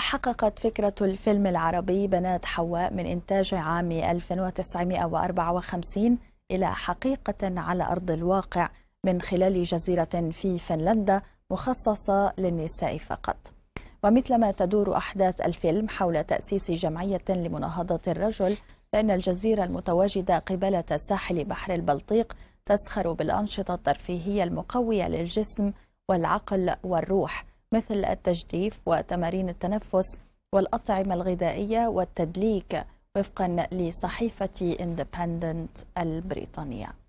تحققت فكرة الفيلم العربي بنات حواء من إنتاج عام 1954 إلى حقيقة على أرض الواقع من خلال جزيرة في فنلندا مخصصة للنساء فقط. ومثلما تدور أحداث الفيلم حول تأسيس جمعية لمناهضة الرجل فإن الجزيرة المتواجدة قبالة ساحل بحر البلطيق تسخر بالأنشطة الترفيهية المقوية للجسم والعقل والروح مثل التجديف وتمارين التنفس والأطعمة الغذائية والتدليك وفقا لصحيفة اندبندنت البريطانية.